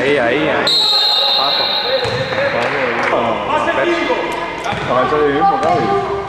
Ahí, ahí, ahí. Paso. Vale, vale. Para eso vivimos, Gaby.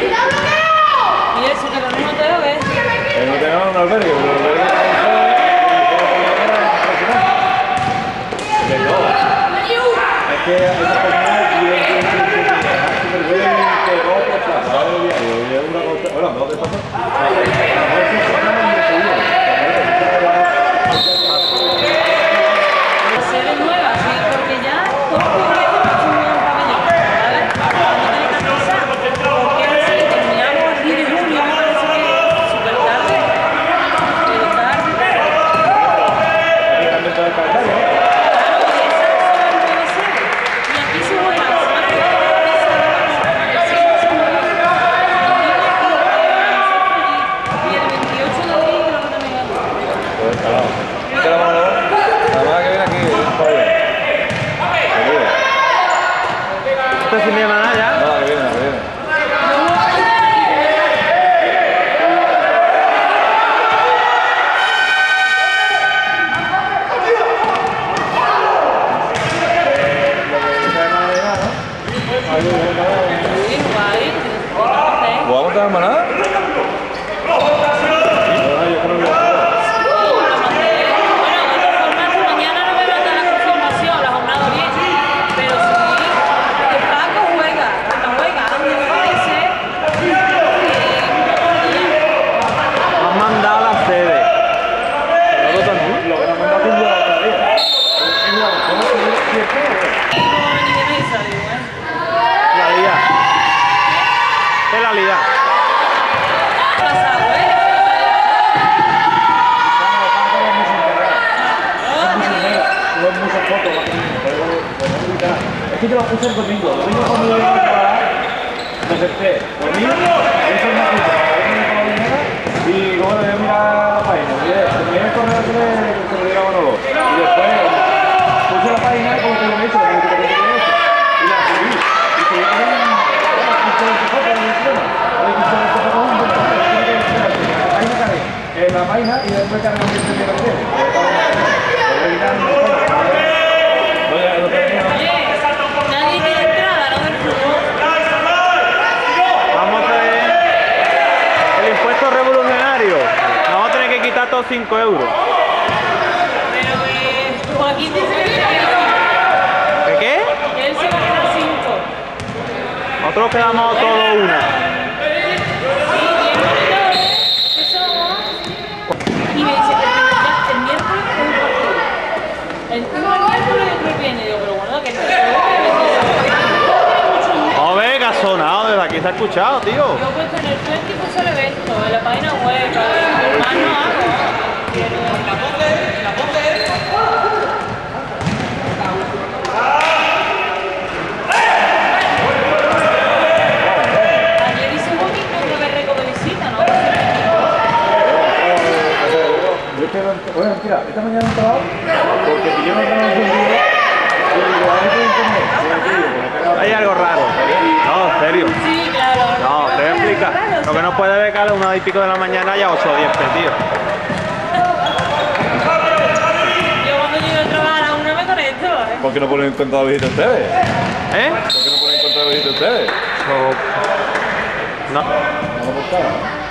Y eso que lo te lo no tenemos un albergue, pero el que el Nosotros quedamos todos una. Sí, y que me dice, "Pero ya el miércoles es un partido. El miércoles el viernes. Digo, pero bueno, que no que ha sonado, desde aquí se ha escuchado, tío. Yo he puesto en el 20 puse el evento, en la página web, más no hago. Quiero- Ayer hice un poquito de récord de visita, ¿no? Yo es que no ent- bueno, mira, esta mañana he entrado porque encendido tío, que caga la Hay algo raro. No, en serio. Sí, claro. No, te voy a explicar. Lo que no puede ver que a las una y pico de la mañana ya 8 o 10, tío. Yo cuando llego a trabajar a la una me conecto, ¿eh? ¿Por qué no ponen en cuenta de visita ustedes? ¿Eh? ¿Por qué no ponen en cuenta de visita ustedes? No. No lo buscaron.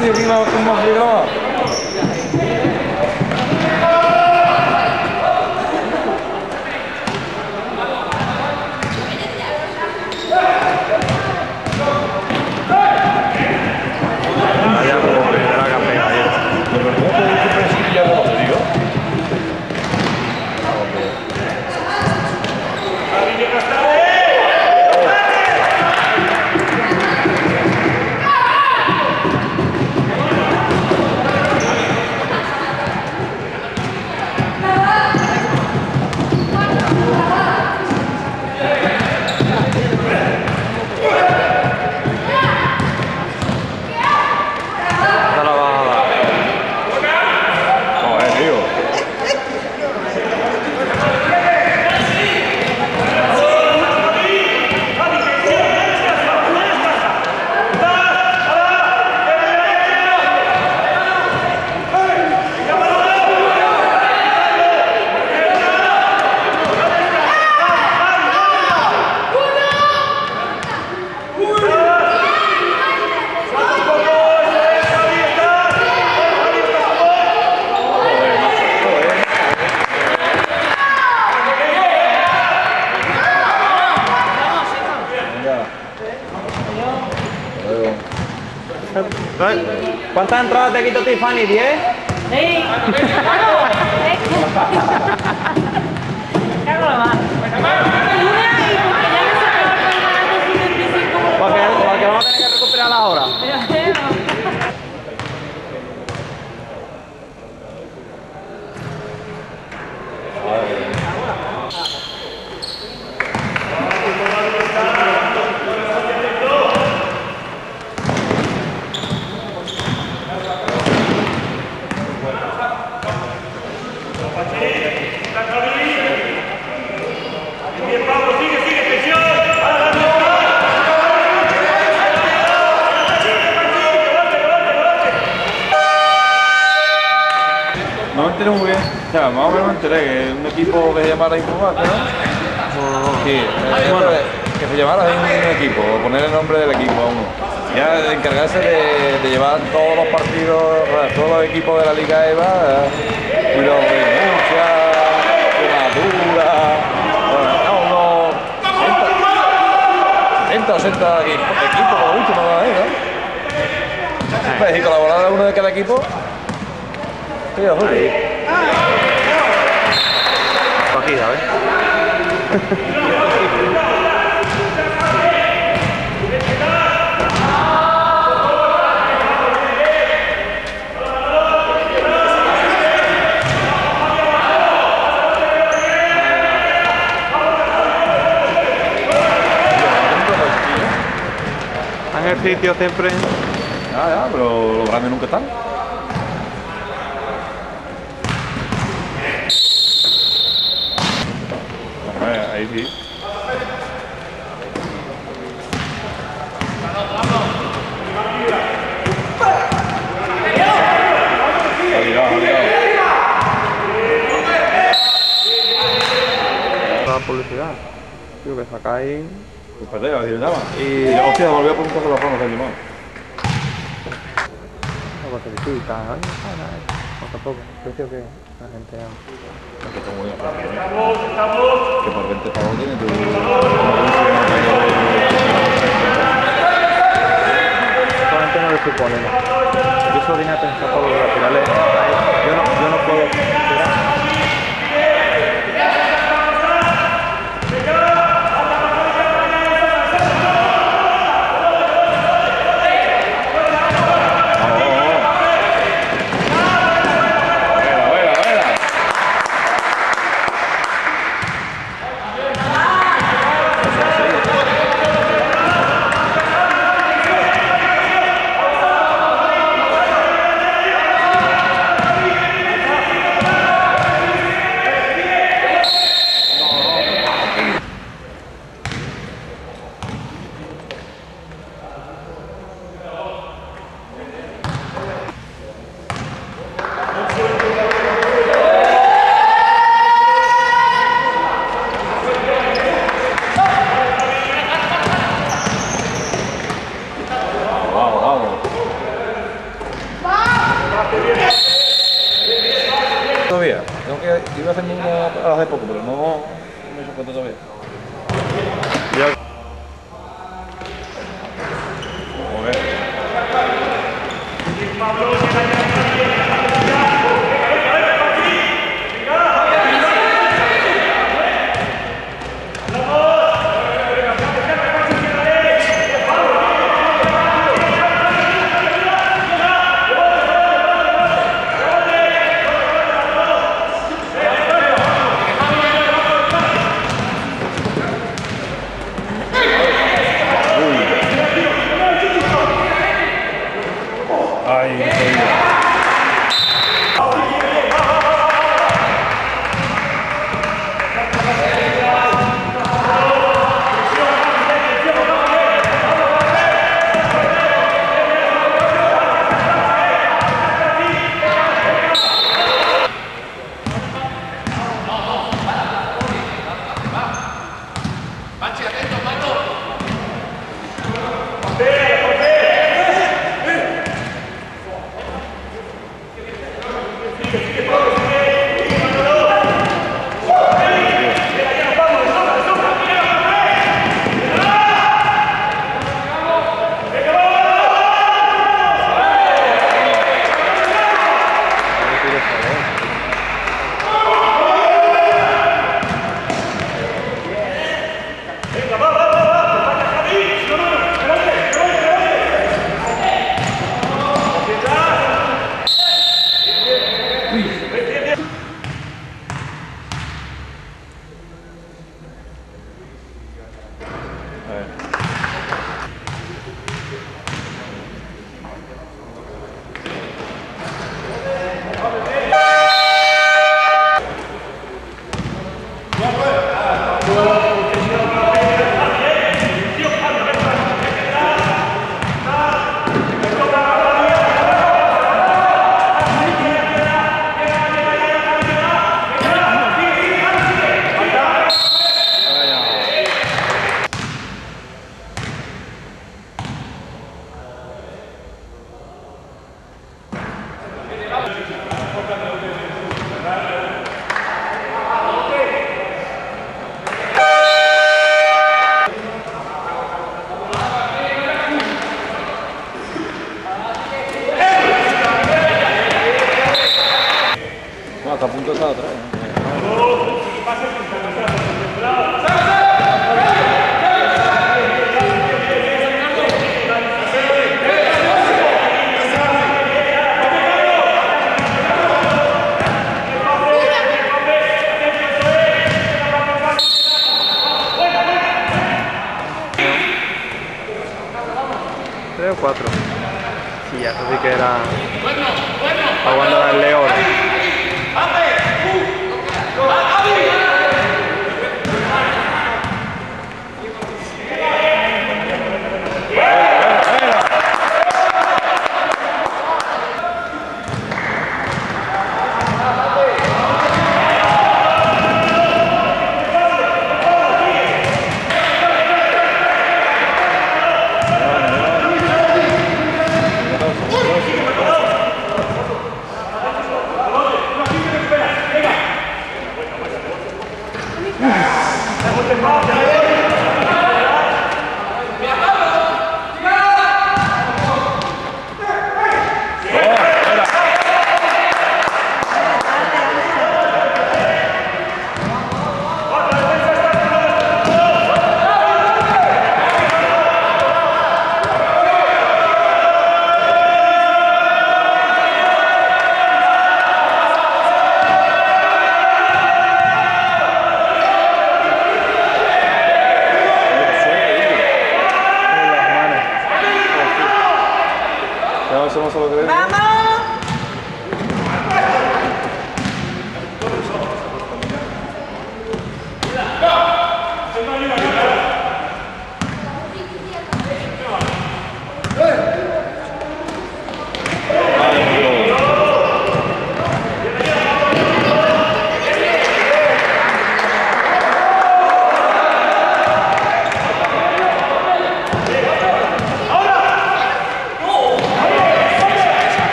Tío, ¿qué tío que iba? Vaya como primera que ha pegado ayer. Pero ¿cómo te dije que sí ya no lo digo? Esta la vas a dar. Joder, tío. Venga. Hasta luego. ¿Cuántas entradas te quito Tiffany? ¿10? Sí. Bueno, eh. Cago la mano. Una y porque ya me sacaba el ganato 75 por Porque, porque vamos a tener que recuperar ahora. No me enteré muy bien. O sea, más o menos me enteré que un equipo que se llamara Infobase, ¿no? Sí, eh, bueno, que se llamara un equipo, o poner el nombre del equipo a uno. Ya de encargarse de, de llevar todos los partidos, o todos los equipos de la Liga EVA, eh, y los de Murcia, Extremadura, bueno, unos 70, 80 equipos, equipos como mucho, no ahí, ¿no? Pues, y colaborar uno de cada equipo. Sí, joder. El sitio siempre. Ya, ya, pero los grandes nunca están. Hombre, ahí sí. Publicidad. Tío, que sacáis. Pues espérate, a ver si le. Y hostia, volví a preguntar por la forma que llamado. Algo que visita. Ay, no, no, no. Poco a poco. Precio que la gente. Que bien. Que por 20 pavos tiene tu... Solamente no le supone. ¿no? Yo solo vine a pensar por los laterales. Yo no, yo no puedo.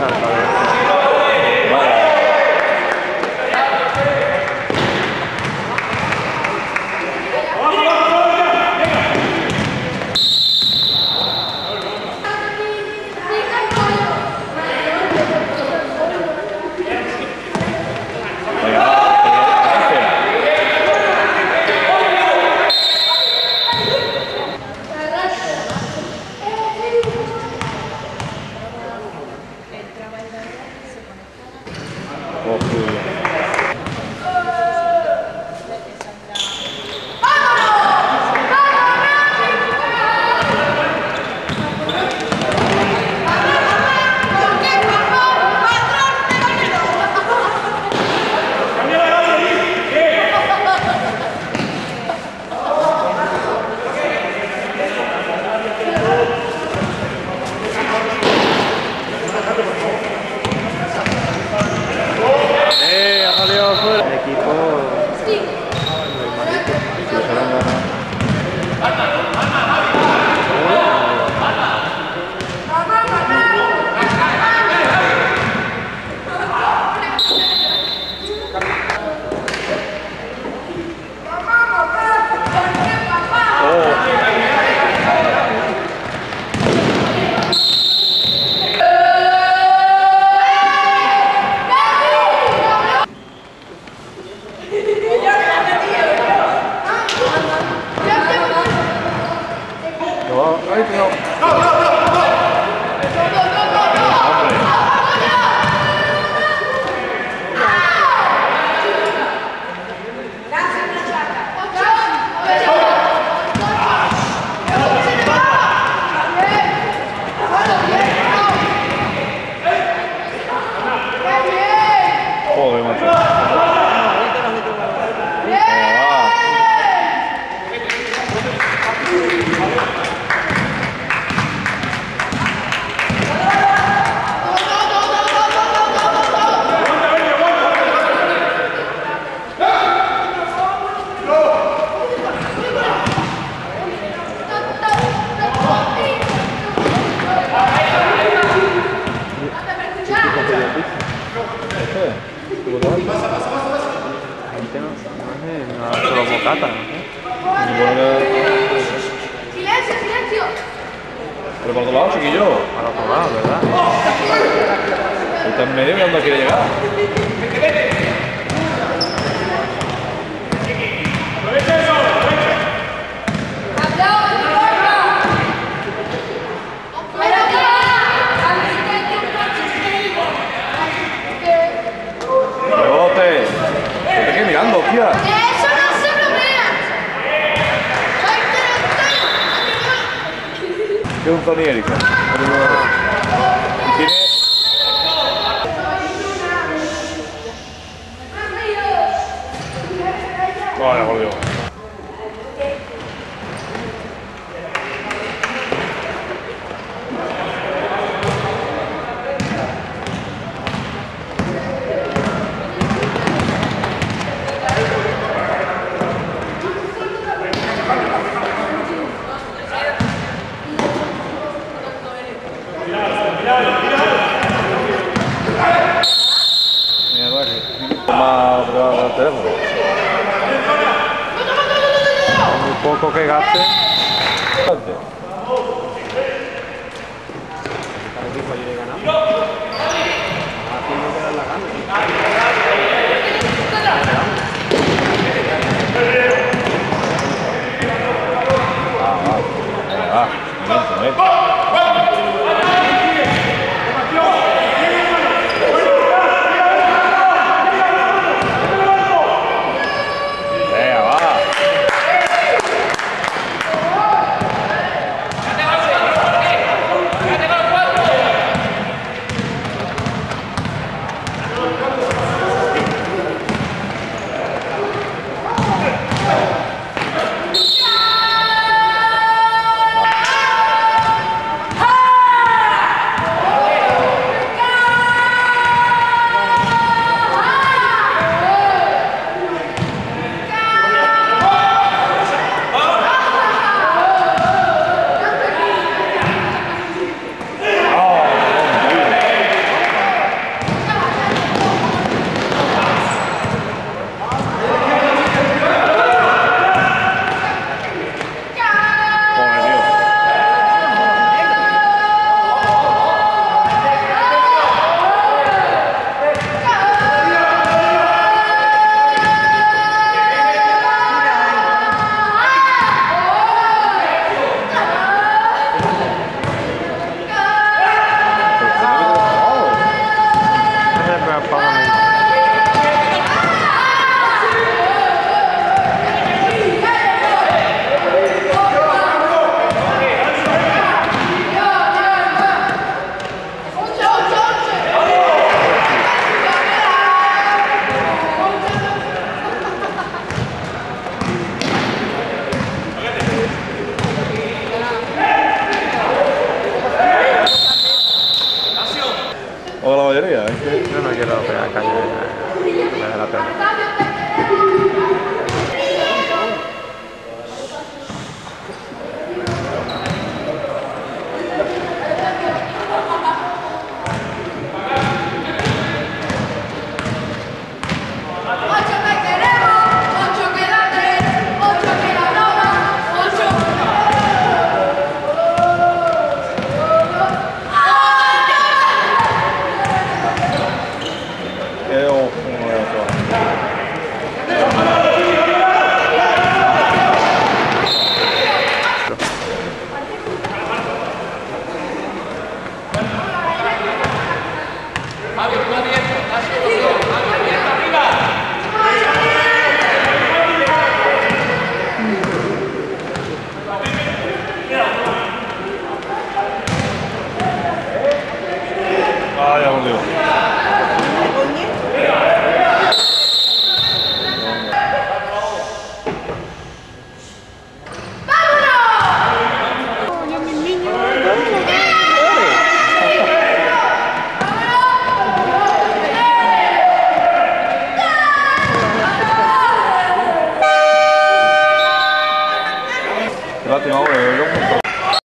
hết thôi director. yo creo que la calle.